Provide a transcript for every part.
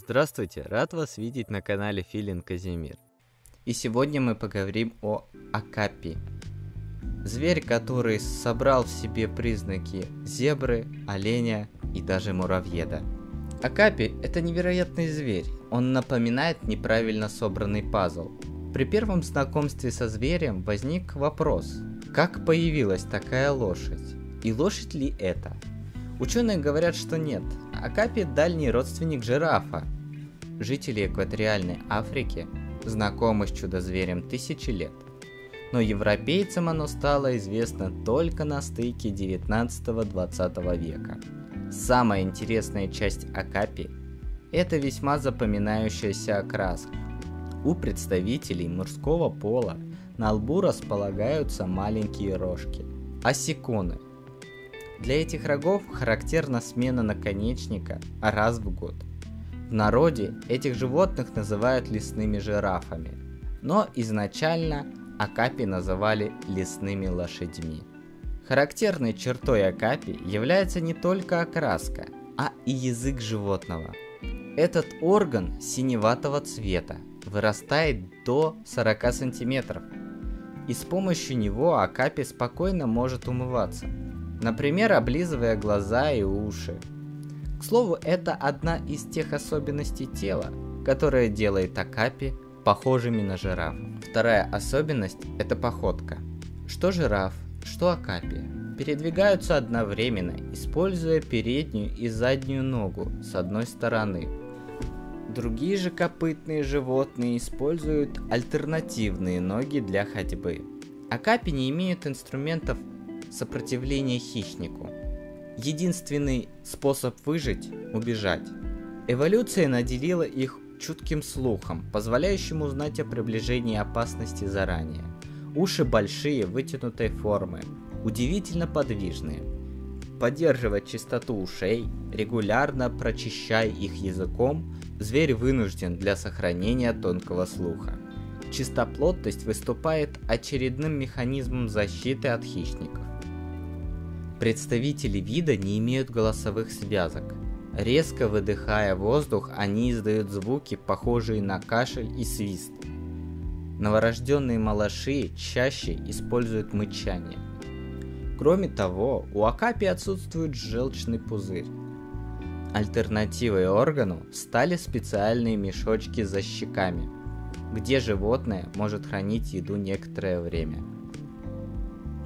Здравствуйте, рад вас видеть на канале Филин Казимир. И сегодня мы поговорим о акапи. Зверь, который собрал в себе признаки зебры, оленя и даже муравьеда. Акапи – это невероятный зверь. Он напоминает неправильно собранный пазл. При первом знакомстве со зверем возник вопрос, как появилась такая лошадь? И лошадь ли это? Ученые говорят, что нет. Акапи – дальний родственник жирафа. Жители экваториальной Африки знакомы с чудо-зверем тысячи лет. Но европейцам оно стало известно только на стыке 19-20 века. Самая интересная часть Акапи – это весьма запоминающаяся окраска. У представителей мужского пола на лбу располагаются маленькие рожки – осиконы – для этих рогов характерна смена наконечника раз в год. В народе этих животных называют лесными жирафами, но изначально акапи называли лесными лошадьми. Характерной чертой акапи является не только окраска, а и язык животного. Этот орган синеватого цвета вырастает до 40 сантиметров, и с помощью него акапи спокойно может умываться – Например, облизывая глаза и уши. К слову, это одна из тех особенностей тела, которая делает акапи похожими на жираф. Вторая особенность – это походка. Что жираф, что акапи передвигаются одновременно, используя переднюю и заднюю ногу с одной стороны. Другие же копытные животные используют альтернативные ноги для ходьбы. Акапи не имеют инструментов сопротивление хищнику. Единственный способ выжить – убежать. Эволюция наделила их чутким слухом, позволяющим узнать о приближении опасности заранее. Уши большие, вытянутой формы, удивительно подвижные. Поддерживать чистоту ушей, регулярно прочищая их языком, зверь вынужден для сохранения тонкого слуха. Чистоплотность выступает очередным механизмом защиты от хищников. Представители вида не имеют голосовых связок. Резко выдыхая воздух, они издают звуки, похожие на кашель и свист. Новорожденные малыши чаще используют мычание. Кроме того, у акапи отсутствует желчный пузырь. Альтернативой органу стали специальные мешочки за щеками, где животное может хранить еду некоторое время.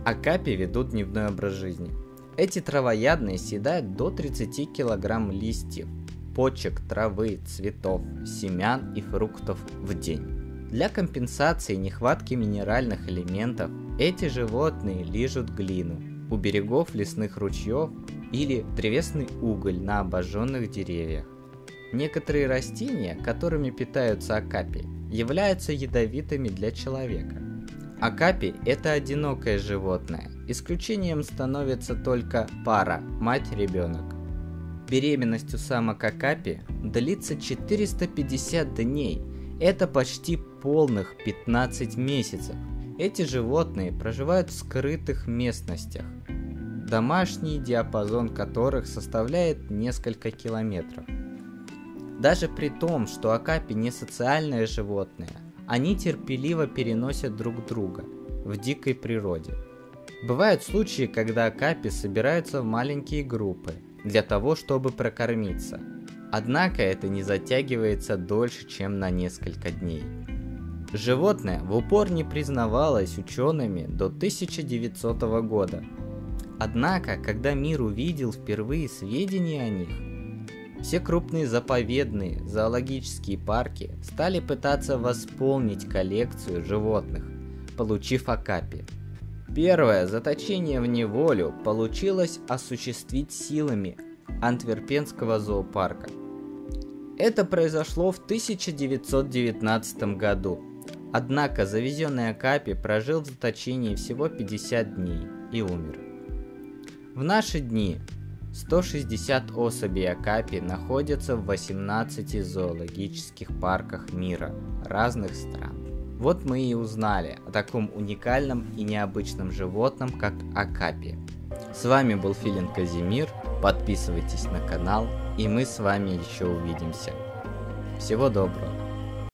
Акапи ведут дневной образ жизни. Эти травоядные съедают до 30 кг листьев, почек, травы, цветов, семян и фруктов в день. Для компенсации нехватки минеральных элементов эти животные лижут глину у берегов лесных ручьев или древесный уголь на обожженных деревьях. Некоторые растения, которыми питаются акапи, являются ядовитыми для человека – Акапи – это одинокое животное. Исключением становится только пара – мать-ребенок. Беременность у самок Акапи длится 450 дней. Это почти полных 15 месяцев. Эти животные проживают в скрытых местностях, домашний диапазон которых составляет несколько километров. Даже при том, что акапи не социальное животное, они терпеливо переносят друг друга в дикой природе. Бывают случаи, когда капи собираются в маленькие группы для того, чтобы прокормиться. Однако это не затягивается дольше, чем на несколько дней. Животное в упор не признавалось учеными до 1900 года. Однако, когда мир увидел впервые сведения о них, все крупные заповедные зоологические парки стали пытаться восполнить коллекцию животных, получив акапи. Первое заточение в неволю получилось осуществить силами Антверпенского зоопарка. Это произошло в 1919 году. Однако завезенный Акапи прожил в заточении всего 50 дней и умер. В наши дни 160 особей акапи находятся в 18 зоологических парках мира разных стран. Вот мы и узнали о таком уникальном и необычном животном, как акапи. С вами был Филин Казимир, подписывайтесь на канал, и мы с вами еще увидимся. Всего доброго.